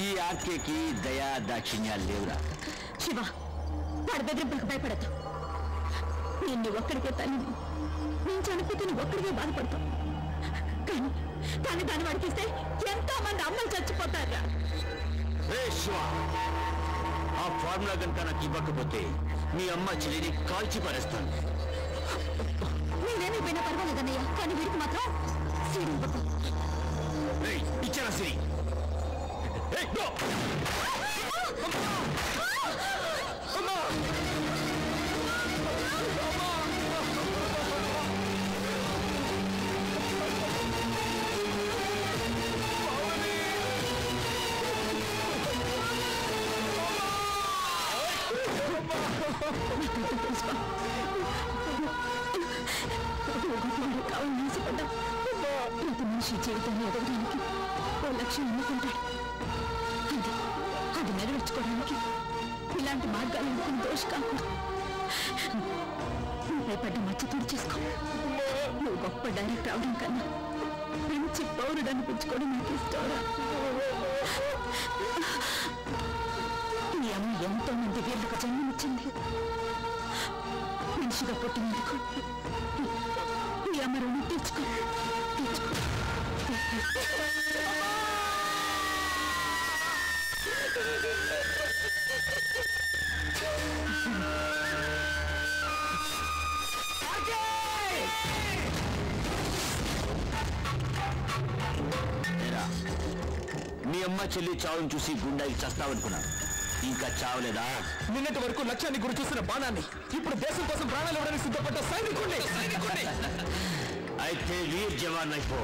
ఈ ఆర్కేకి దయా దాక్షిణ్యాలు లేవురా. శివ వాడి బెదిరింపులకు భయపడద్దు నిన్ను ఒక్కడికే తల్లిని నేను చనిపోతే నువ్వు ఒక్కడికే బాధపడతావు. కానీ కానీ దాన్ని వాడికి ఇస్తే ఎంతో మంది అమ్మలు చచ్చిపోతారా ఆ ఫార్ములా కనుక నాకు ఇవ్వకపోతే మీ అమ్మ చెల్లిని కాల్చి పారేస్తాను నేనేమైపోయినా పర్వాలేదన్నయ్య కానీ వీడికి మాత్రం సీడీ ఇవ్వకు. ఇచ్చారా సిరి Kau ini sebenarnya Itu manusia cerita ni Kau lelaki Kau lelaki ini kontak అది నెరవేర్చుకోవడానికి ఇలాంటి మార్గాలు ఎన్నుకుని దోష కాకుండా? నువ్వు భయపడ్డ మచ్చ తుడిచేసుకో నువ్వు గొప్ప డైరెక్ట్ అవడం కన్నా మంచి పౌరుడు అనిపించుకోవడం నాకు ఇష్టం మీ అమ్మ ఎంతో మంది వీళ్ళకు జన్మనిచ్చింది. మనిషిగా పుట్టినందుకు ఈ అమ్మ రుణం తీర్చుకో. తీర్చుకో. మీ అమ్మ చెల్లి చావును చూసి గుండాకి చస్తావనుకున్నాను ఇంకా చావలేదా? నిన్నటి వరకు లక్ష్యాన్ని గురి చూసిన బాణాన్ని ఇప్పుడు దేశం కోసం ప్రాణాలు ఇవ్వడానికి సిద్ధపడ్డ సైనికుడిని సైనికుడిని అయితే వీర్ జవాన్ అయిపో.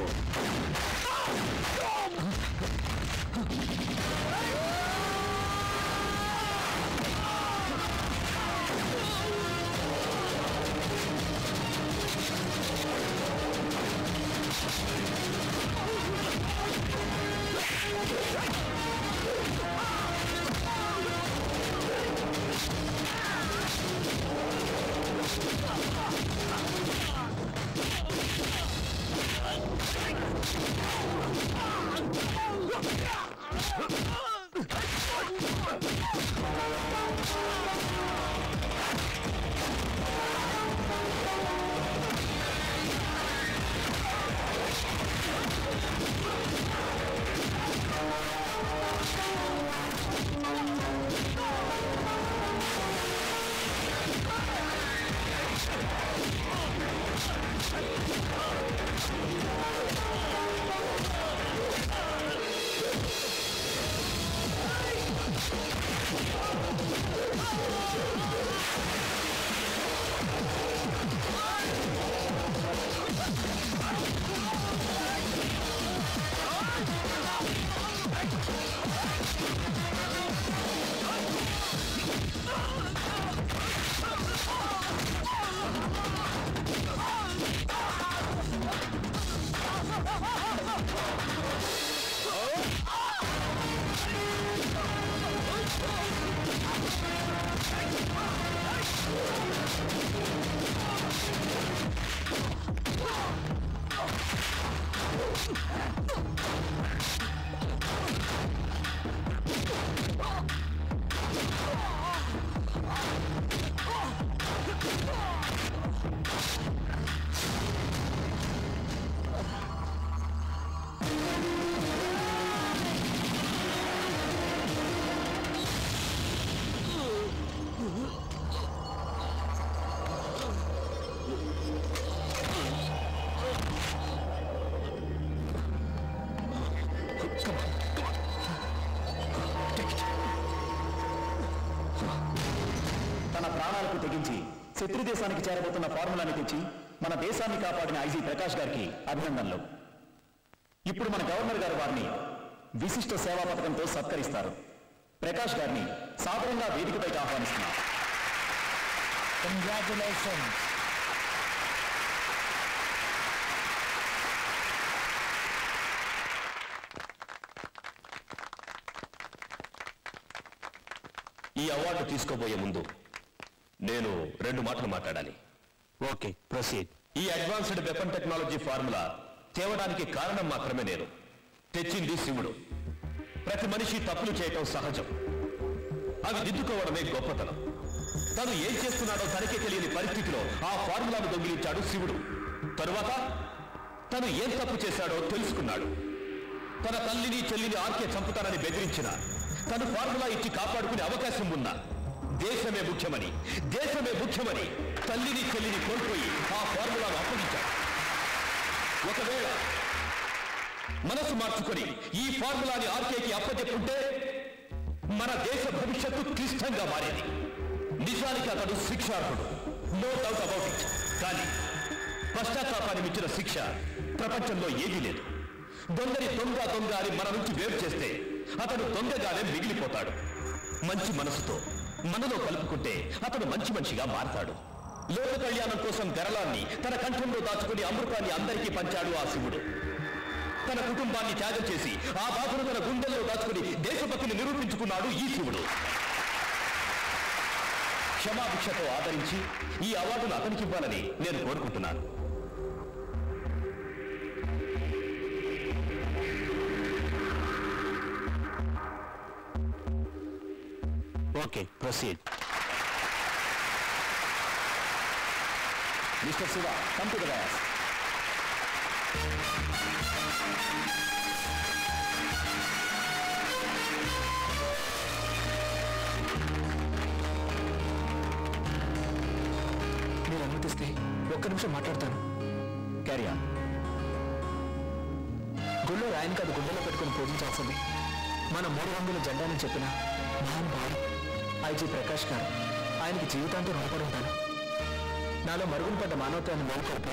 శత్రు దేశానికి చేరబోతున్న ఫార్ములాని తెచ్చి మన దేశాన్ని కాపాడిన ఐజీ ప్రకాష్ గారికి అభినందనలు. ఇప్పుడు మన గవర్నర్ గారు వారిని విశిష్ట సేవా పథకంతో సత్కరిస్తారు. ప్రకాష్ గారిని సాదరంగా వేదికపైకి ఆహ్వానిస్తున్నారు కంగ్రాచులేషన్స్ ఈ అవార్డు తీసుకోబోయే ముందు నేను రెండు మాటలు మాట్లాడాలి. ఓకే ప్రొసీడ్ ఈ అడ్వాన్స్డ్ వెపన్ టెక్నాలజీ ఫార్ములా తేవడానికి కారణం మాత్రమే నేను. తెచ్చింది శివుడు. ప్రతి మనిషి తప్పులు చేయటం సహజం. అవి దిద్దుకోవడమే గొప్పతనం. తను ఏం చేస్తున్నాడో తనకే తెలియని పరిస్థితిలో ఆ ఫార్ములాను దొంగిలించాడు శివుడు. తరువాత తను ఏం తప్పు చేశాడో తెలుసుకున్నాడు. తన తల్లిని చెల్లిని ఆర్కే చంపుతానని బెదిరించిన. తను ఫార్ములా ఇచ్చి కాపాడుకునే అవకాశం ఉన్నా దేశమే ముఖ్యమని దేశమే ముఖ్యమని తల్లిని చెల్లిని కోల్పోయి ఆ ఫార్ములాను అప్పగించాడు ఒకవేళ మనసు మార్చుకొని ఈ ఫార్ములాని ఆర్కేకి అప్పచెప్పుంటే మన దేశ భవిష్యత్తు క్లిష్టంగా మారేది. నిజానికి అతడు శిక్షార్హుడు. నో డౌట్ అబౌట్ ఇట్ కానీ పశ్చాత్తాపాన్ని మించిన శిక్ష ప్రపంచంలో ఏదీ లేదు. దొంగని దొంగ దొంగ అని మన నుంచి వేరు చేస్తే అతడు దొంగగానే మిగిలిపోతాడు. మంచి మనసుతో మనలో కలుపుకుంటే అతడు మంచి మనిషిగా మారతాడు. లోక కళ్యాణం కోసం గరళాన్ని తన కంఠంలో దాచుకుని అమృతాన్ని అందరికీ పంచాడు ఆ శివుడు. తన కుటుంబాన్ని త్యాగం చేసి ఆ బాధను తన గుండెల్లో దాచుకుని దేశభక్తిని నిరూపించుకున్నాడు ఈ శివుడు. క్షమాభిక్షతో ఆదరించి ఈ అవార్డును అతనికి ఇవ్వాలని నేను కోరుకుంటున్నాను. Okay proceed mister Shiva come to the dais మీరు అనుమతిస్తే ఒక్క నిమిషం మాట్లాడతాను. క్యారియా గుళ్ళో రాయని కాదు గుండెలో పెట్టుకుని పూజించాల్సింది. మన మూడు రంగుల జెండాని చెప్పిన మహానుభావుడు. ఐజీ ప్రకాష్ గారు. ఆయనకి జీవితాంతం రుణపడి ఉంటాను. నాలో మరుగున పడ్డ మానవత్వాన్ని మేలుకొల్పి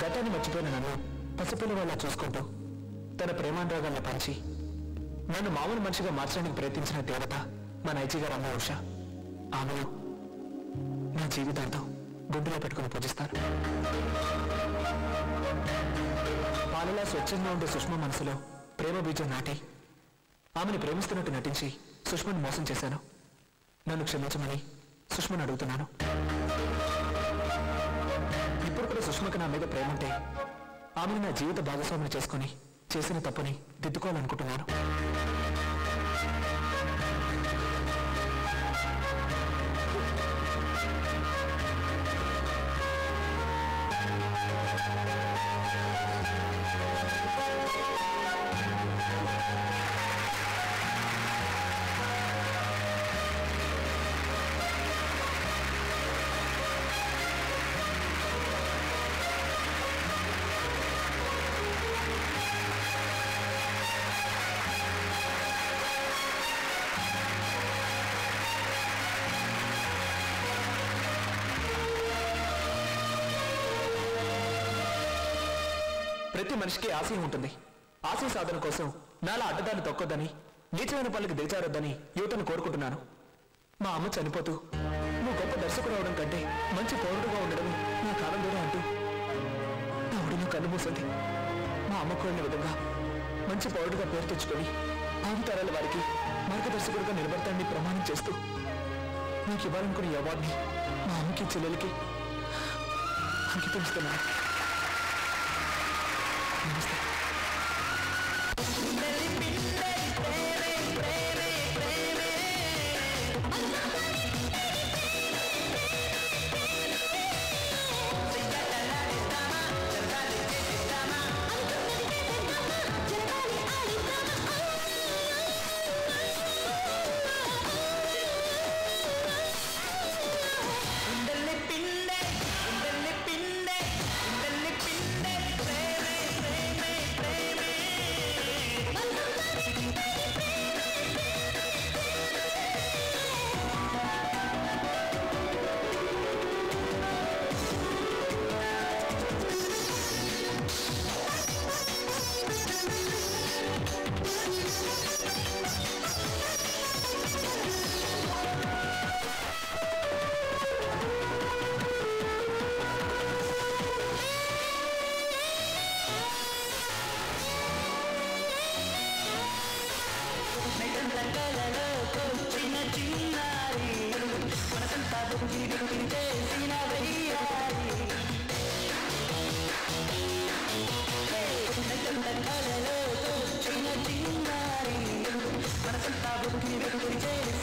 గతాన్ని మర్చిపోయిన నన్ను పసిపిల్ల వల్ల చూసుకుంటూ తన ప్రేమానురాగాన్ని పంచి నన్ను మామూలు మనిషిగా మార్చడానికి ప్రయత్నించిన దేవత మన ఐజీ గారు అమ్మ ఉష. ఆమెను నా జీవితాంతం గుండెలో పెట్టుకుని పూజిస్తాను పాలలా స్వచ్ఛంగా ఉండే సుష్మ మనసులో ప్రేమ బీజం నాటి ఆమెను ప్రేమిస్తున్నట్టు నటించి సుష్మను మోసం చేశాను. నన్ను క్షమించమని సుష్మను అడుగుతున్నాను. ఇప్పుడు కూడా సుష్మకు నా మీద ప్రేమ ఉంటే ఆమెను నా జీవిత భాగస్వామిని చేసుకుని చేసిన తప్పుని దిద్దుకోవాలనుకుంటున్నాను. ప్రతి మనిషికి ఆశయం ఉంటుంది. ఆశయ సాధన కోసం నాలా అడ్డదాన్ని తొక్కొద్దని నీచమైన పనులకు దిగజారొద్దని యువతను కోరుకుంటున్నాను. మా అమ్మ చనిపోతూ నువ్వు గొప్ప దర్శకుడు అవడం కంటే మంచి పౌరుడుగా ఉండడం నా కాలం దూరం అంటూ నా ఒడిలో కన్నుమూసింది. మా అమ్మ కోరిన విధంగా మంచి పౌరుడుగా పేరు తెచ్చుకొని భావితరాల వారికి మార్గదర్శకుడిగా నిలబడతాన్ని ప్రమాణం చేస్తూ నీకు ఇవ్వాలనుకునే అవార్డుని మా అమ్మకి చెల్లెలకి అంకితం ఇస్తున్నాను మనసంతా బుద్ధి వెతుకుని చేసి